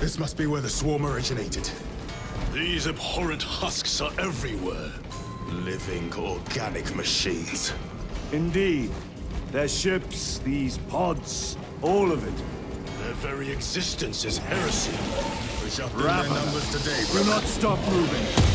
This must be where the swarm originated. These abhorrent husks are everywhere. Living organic machines. Indeed. Their ships, these pods, all of it. Their very existence is heresy. We shall bring their numbers today, Do not stop moving.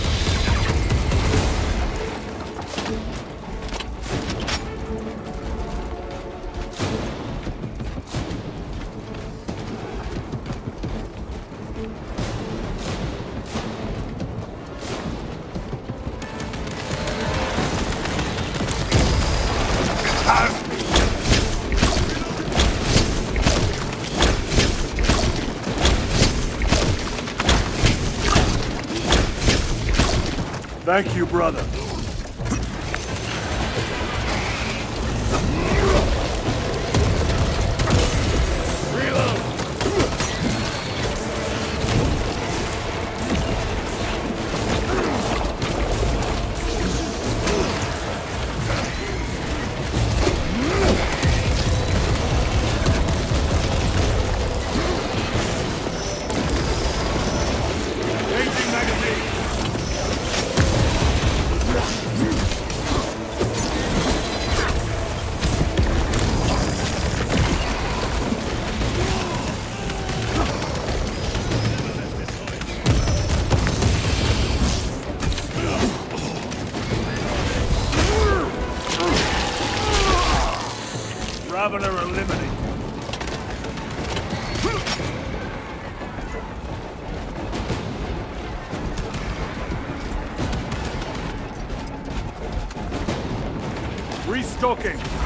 Brother. Restocking.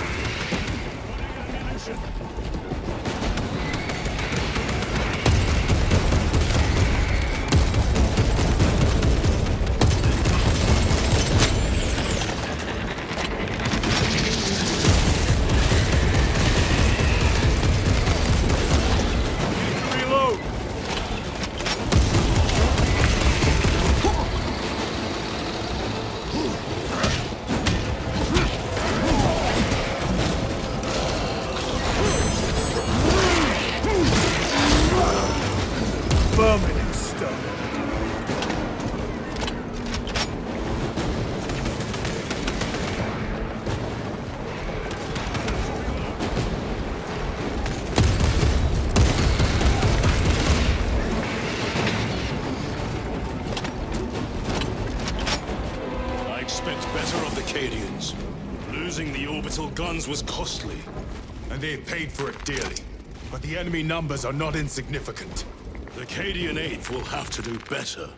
Losing the orbital guns was costly. And they paid for it dearly. But the enemy numbers are not insignificant. The Cadian 8th will have to do better.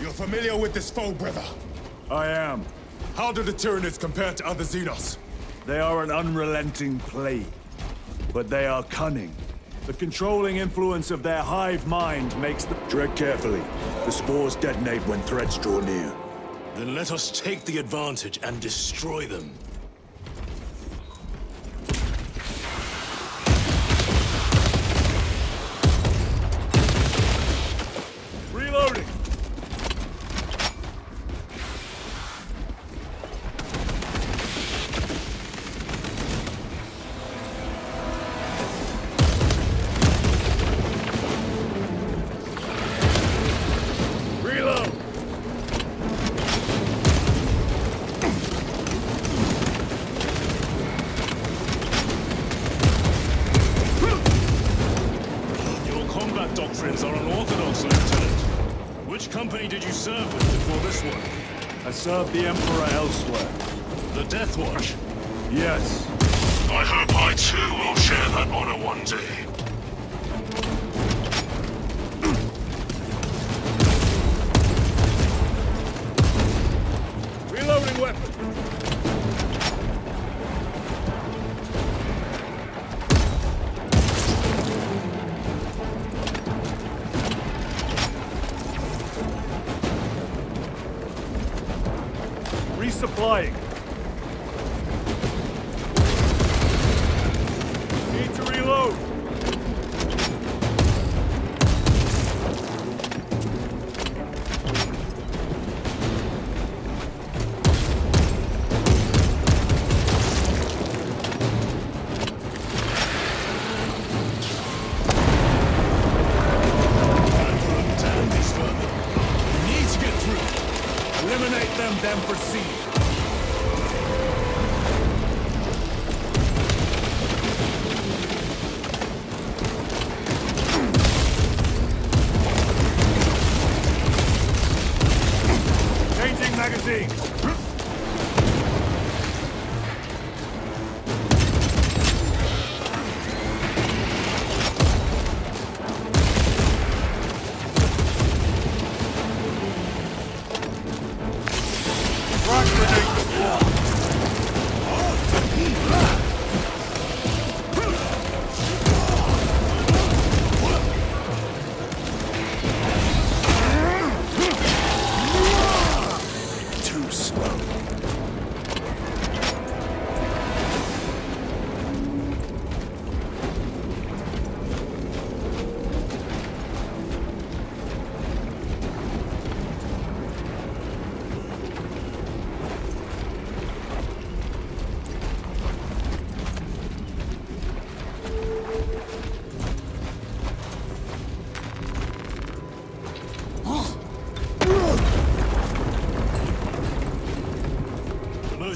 You're familiar with this foe, brother. I am. How do the Tyranids compare to other Xenos? They are an unrelenting plague. But they are cunning. The controlling influence of their hive mind makes them... Tread carefully. The spores detonate when threats draw near. Then let us take the advantage and destroy them. I served the Emperor Resupplying.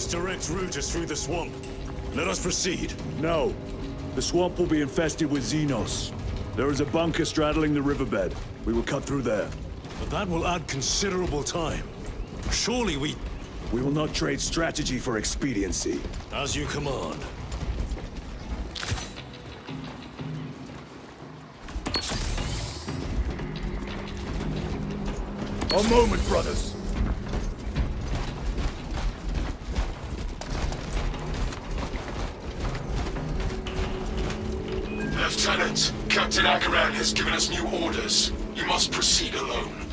Most direct route is through the swamp. Let us proceed. No. The swamp will be infested with Xenos. There is a bunker straddling the riverbed. We will cut through there. But that will add considerable time. Surely we... We will not trade strategy for expediency. As you command. A moment, brothers. Acheran has given us new orders. You must proceed alone.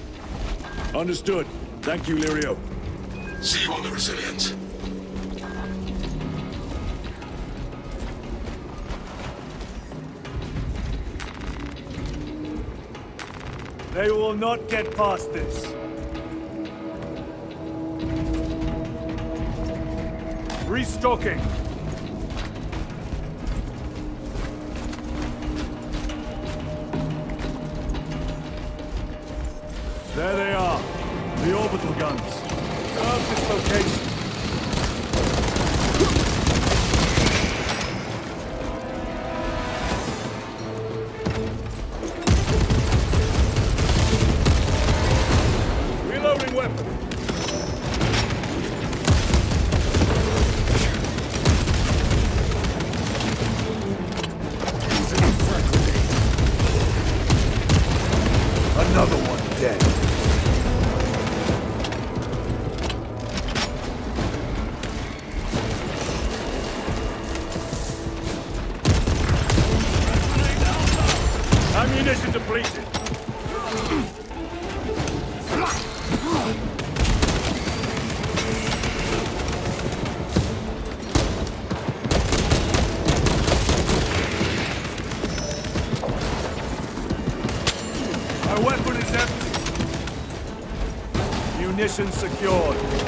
Understood. Thank you, Lirio. See you on the Resilient. They will not get past this. Restocking. Orbital guns. Serve this location. Ammunition weapon is empty. Munition secured.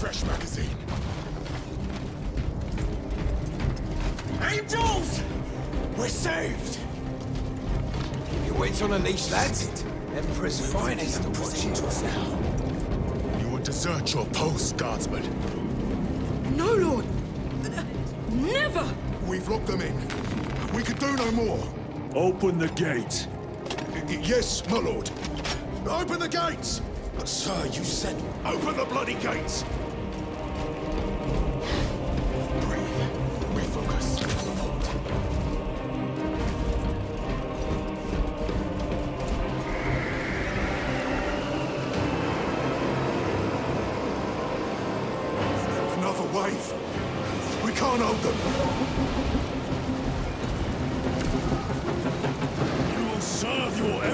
Fresh magazine. Angels! We're saved! Your weights on a leash, lads. Emperor's finest are watching us now. You will desert your post, guardsman. No, Lord. Never! We've locked them in. We can do no more. Open the gate. Y- yes, my lord. Open the gates! Sir, you said open the bloody gates!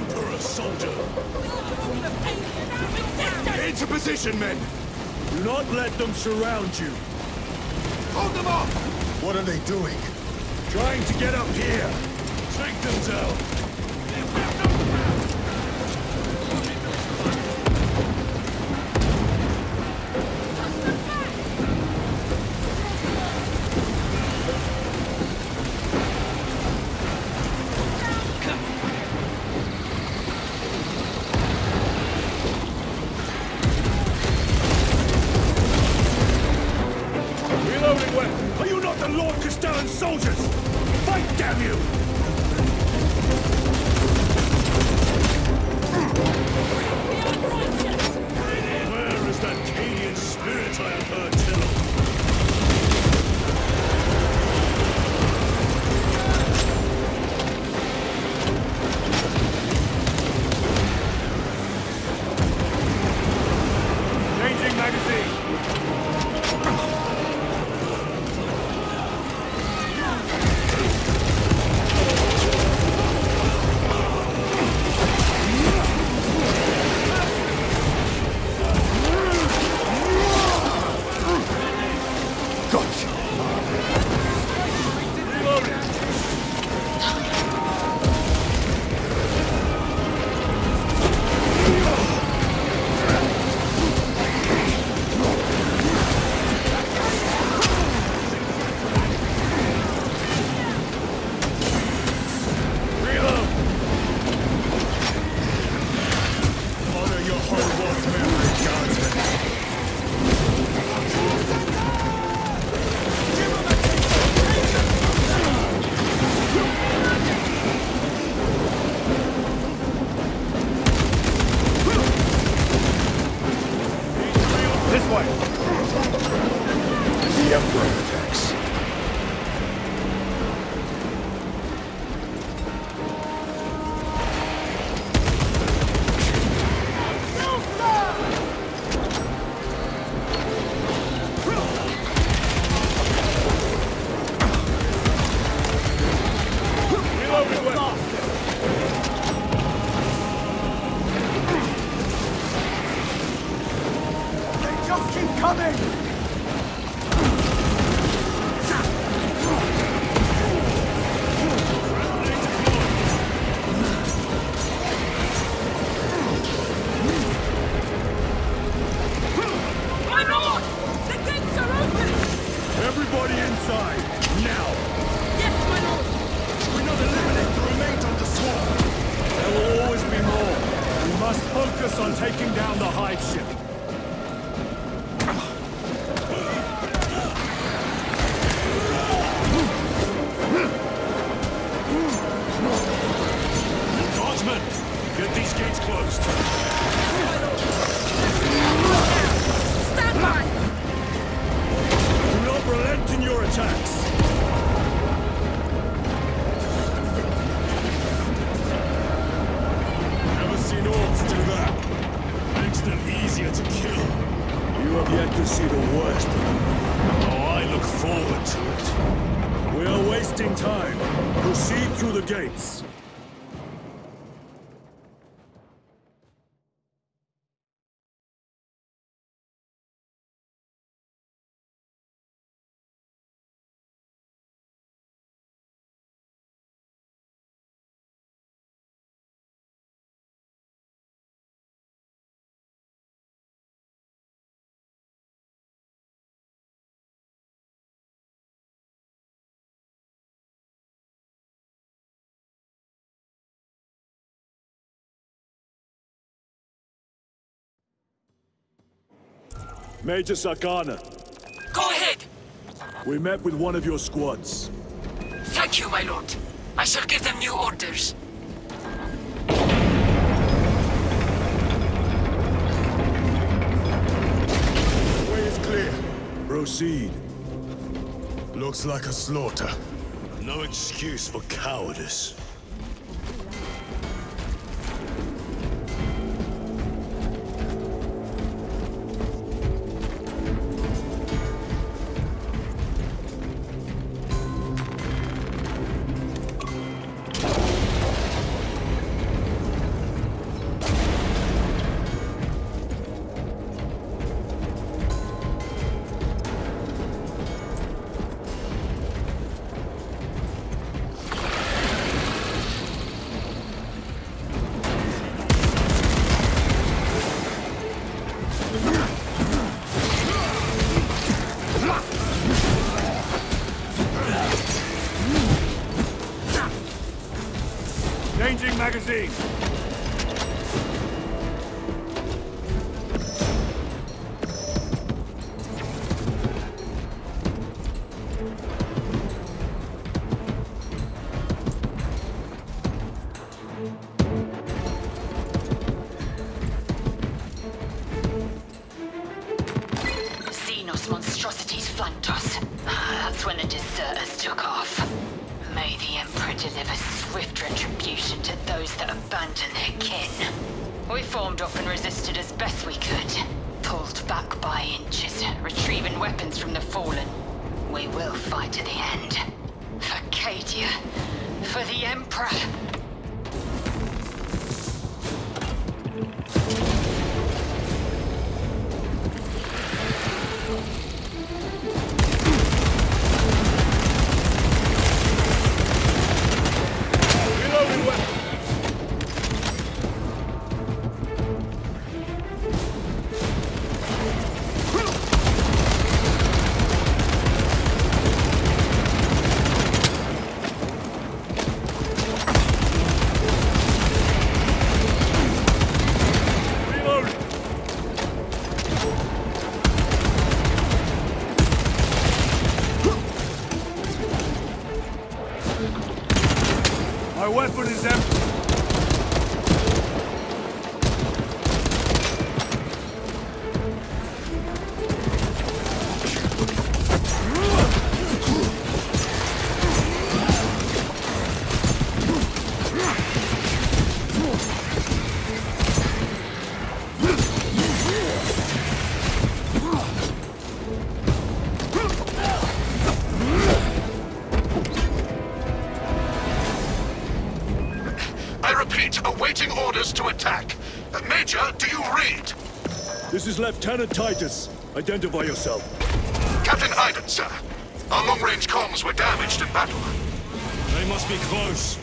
Emperor, soldier! Into position, men! Do not let them surround you. Hold them up! What are they doing? Trying to get up here. Take them down! Major Sakana, Go ahead. we met with one of your squads. Thank you, my lord. I shall give them new orders. Way is clear. Proceed. Looks like a slaughter. No excuse for cowardice. I repeat, awaiting orders to attack. Uh, Major, do you read? This is Lieutenant Titus. Identify yourself. Captain Hyden, sir. Our long-range comms were damaged in battle. They must be close.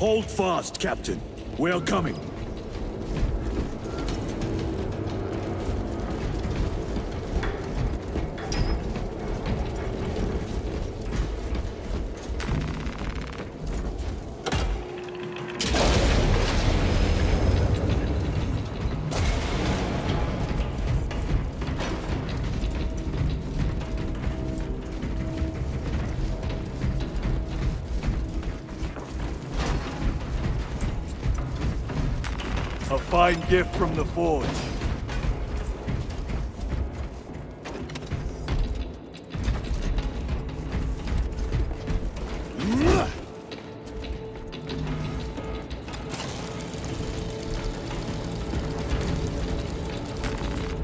Hold fast, Captain. We are coming. Gift from the Forge.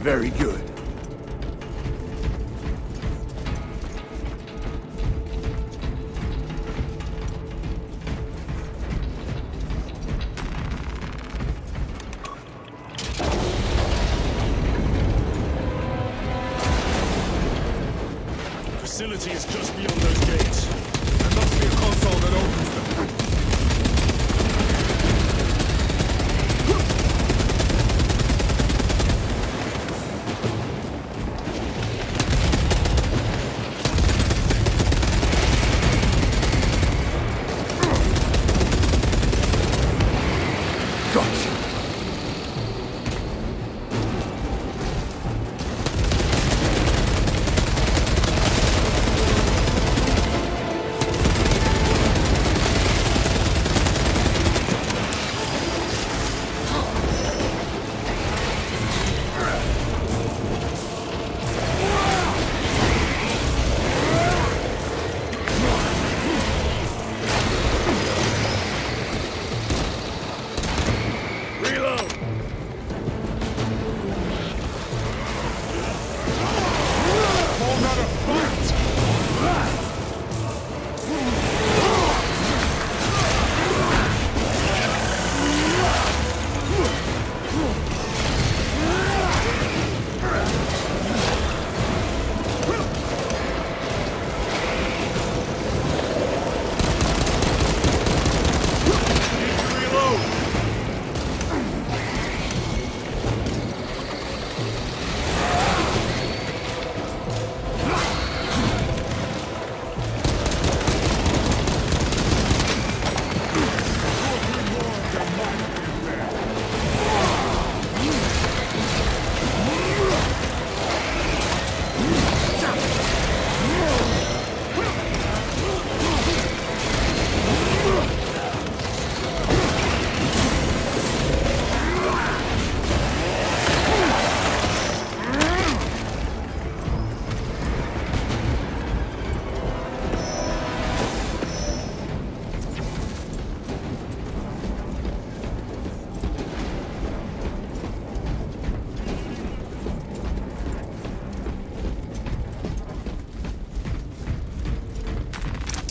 Very good. Facility is just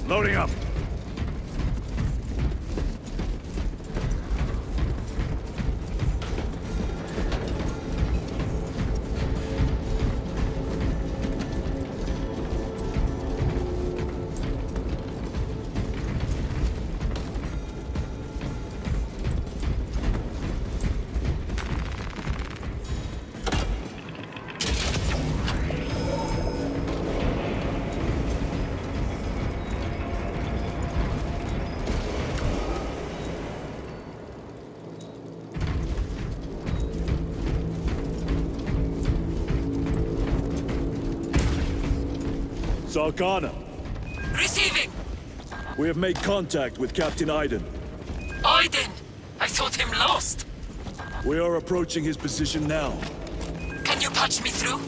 Loading up. Sarkana, Receiving! we have made contact with Captain Iden. Aiden! I thought him lost. We are approaching his position now. Can you patch me through?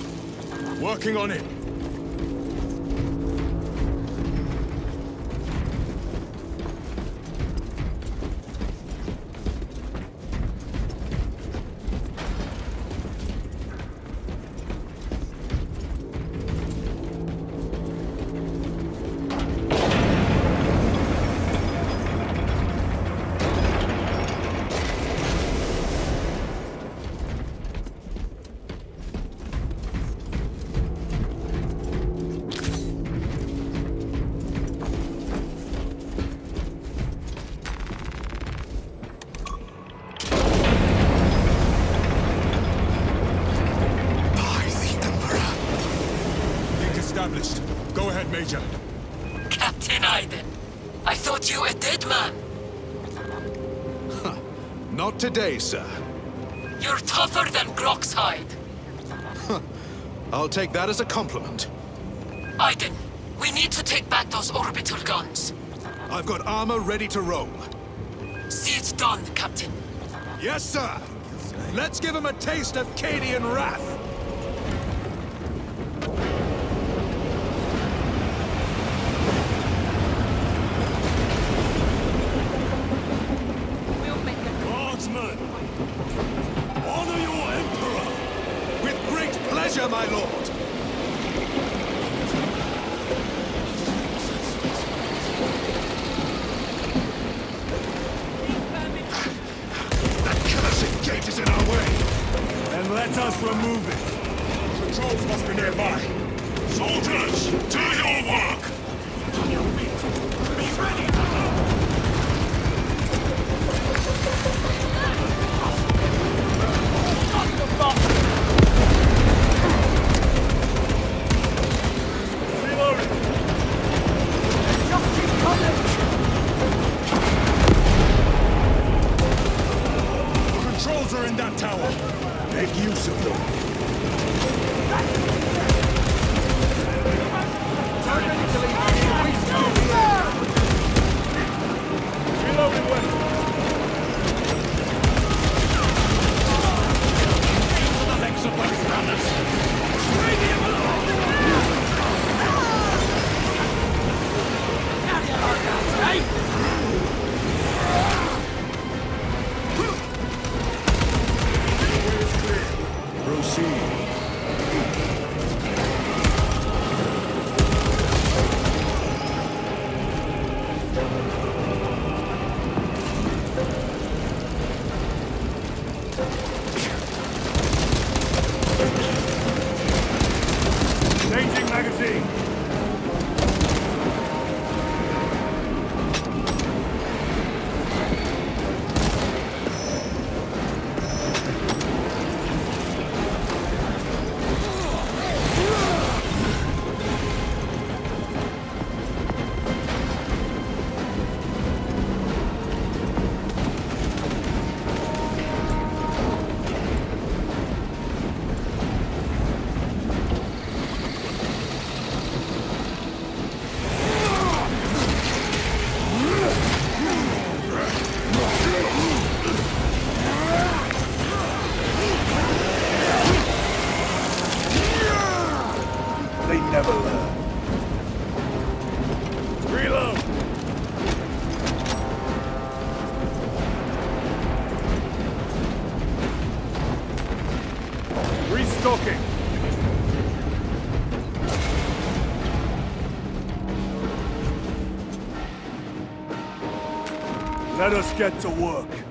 Working on it. Sir. You're tougher than Grox's hide. I'll take that as a compliment. Aiden, we need to take back those orbital guns. I've got armor ready to roll. See it done, Captain. Yes, sir. Let's give him a taste of Cadian wrath. Let's get to work.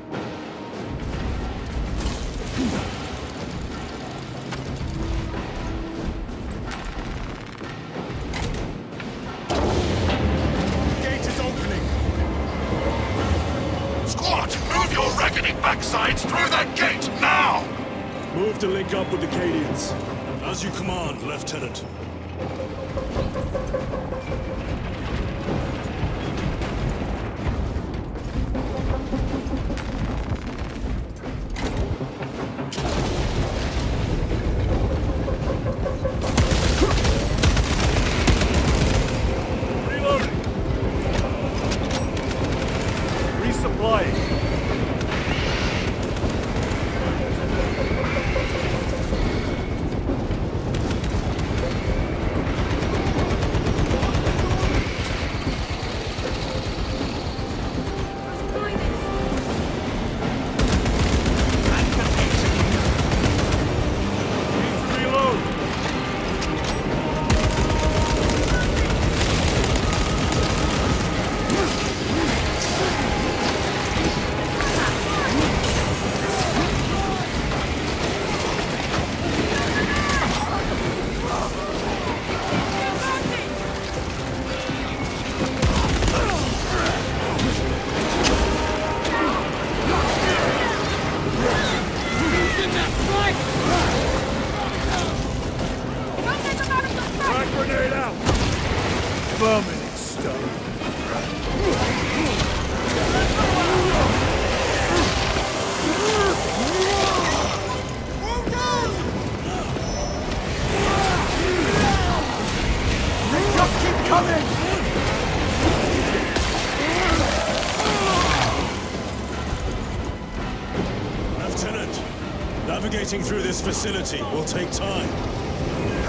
facility will take time.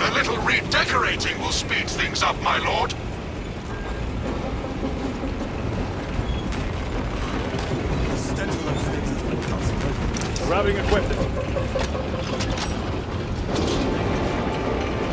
A little redecorating will speed things up, my lord.